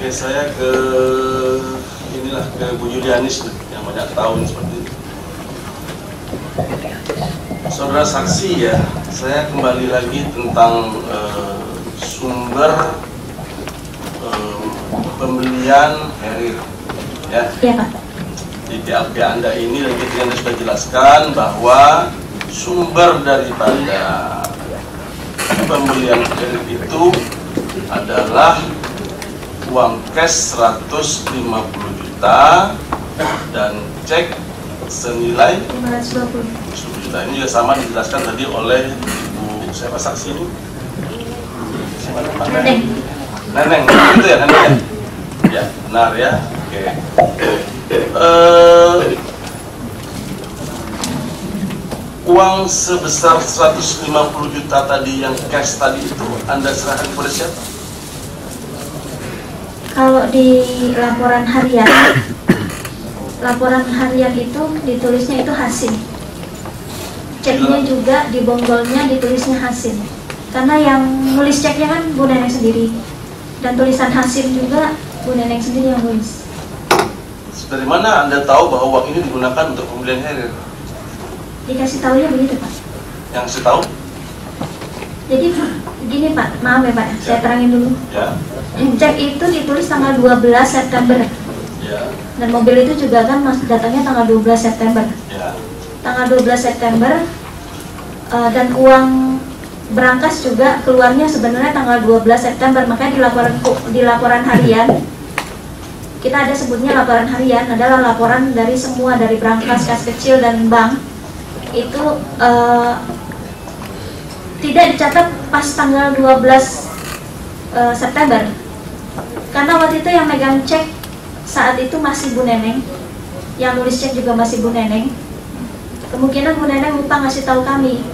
Oke, saya ke inilah ke Bu Yulianis nih, yang banyak tahun seperti itu. Saudara saksi ya, saya kembali lagi tentang eh, sumber eh, pembelian Herir. Ya, Iya Pak. di BAP Anda ini dan ketika Anda sudah jelaskan bahwa sumber daripada pembelian Herir itu adalah uang cash 150 juta dan cek senilai 520. 10 juta ini juga sama dijelaskan tadi oleh ibu siapa saksi ini Siapa? Neneng. Neneng, itu ya Neneng ya? Ya, benar ya. Oke. Eh, uang sebesar 150 juta tadi yang cash tadi itu Anda serahkan kepada siapa? Kalau di laporan harian, laporan harian itu ditulisnya itu hasil. Ceknya juga di bonggolnya ditulisnya hasil. Karena yang nulis ceknya kan Bu Neneng sendiri. Dan tulisan hasil juga Bu Neneng sendiri yang nulis. Dari mana Anda tahu bahwa uang ini digunakan untuk pembelian Herir? Dikasih tahunya begitu Pak. Yang saya tahu, Jadi gini Pak, maaf ya Pak, saya terangin dulu. ya, Cek itu ditulis tanggal 12 September. ya, Dan mobil itu juga kan datangnya tanggal 12 September. ya, tanggal 12 September eh, dan uang berangkas juga keluarnya sebenarnya tanggal 12 September. Makanya di laporan di laporan harian kita ada sebutnya laporan harian adalah laporan dari semua dari berangkas kas kecil dan bank. Itu eh, tidak dicatat pas tanggal 12 eh, September. Karena waktu itu yang megang cek saat itu masih Bu Neneng. Yang nulis cek juga masih Bu Neneng. Kemungkinan Bu Neneng lupa ngasih tahu kami